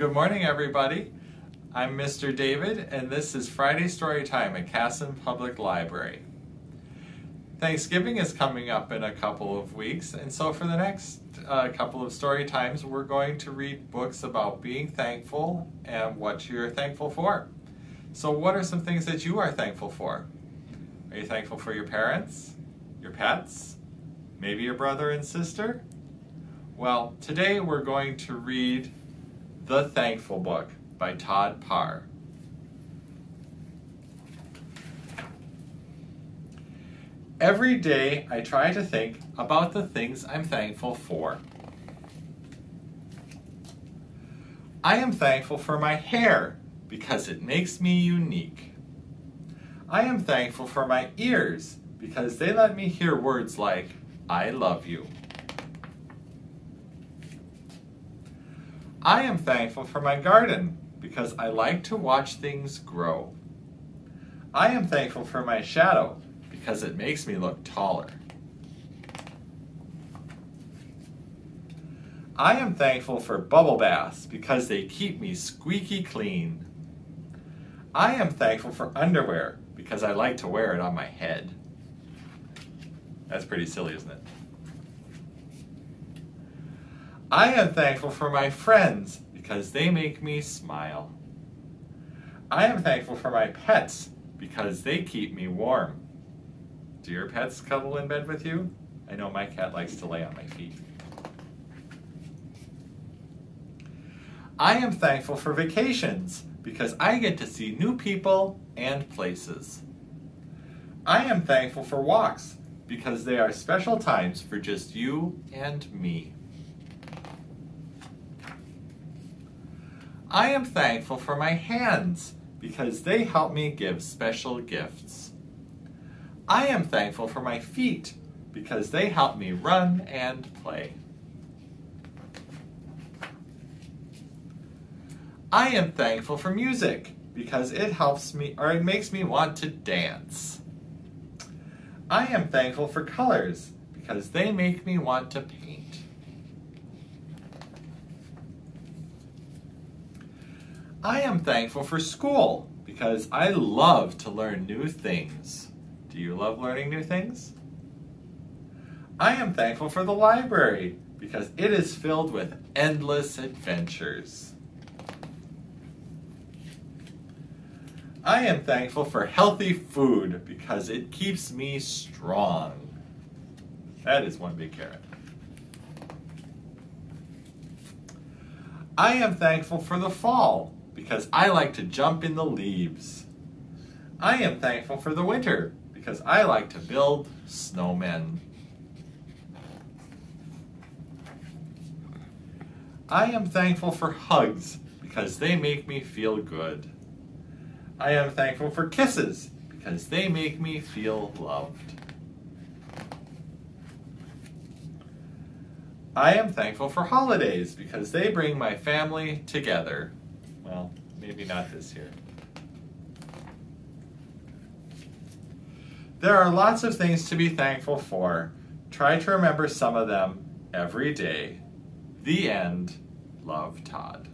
Good morning, everybody. I'm Mr. David, and this is Friday Story Time at Kasson Public Library. Thanksgiving is coming up in a couple of weeks, and so for the next uh, couple of story times, we're going to read books about being thankful and what you're thankful for. So, what are some things that you are thankful for? Are you thankful for your parents, your pets, maybe your brother and sister? Well, today we're going to read The Thankful Book by Todd Parr. Every day I try to think about the things I'm thankful for. I am thankful for my hair because it makes me unique. I am thankful for my ears because they let me hear words like, I love you. I am thankful for my garden because I like to watch things grow. I am thankful for my shadow because it makes me look taller. I am thankful for bubble baths because they keep me squeaky clean. I am thankful for underwear because I like to wear it on my head. That's pretty silly, isn't it? I am thankful for my friends because they make me smile. I am thankful for my pets because they keep me warm. Do your pets cuddle in bed with you? I know my cat likes to lay on my feet. I am thankful for vacations because I get to see new people and places. I am thankful for walks because they are special times for just you and me. I am thankful for my hands because they help me give special gifts. I am thankful for my feet because they help me run and play. I am thankful for music because it helps me or it makes me want to dance. I am thankful for colors because they make me want to paint. I am thankful for school because I love to learn new things. Do you love learning new things? I am thankful for the library because it is filled with endless adventures. I am thankful for healthy food because it keeps me strong. That is one big carrot. I am thankful for the fall because I like to jump in the leaves. I am thankful for the winter because I like to build snowmen. I am thankful for hugs because they make me feel good. I am thankful for kisses because they make me feel loved. I am thankful for holidays because they bring my family together. Well, maybe not this year. There are lots of things to be thankful for. Try to remember some of them every day. The end. Love, Todd.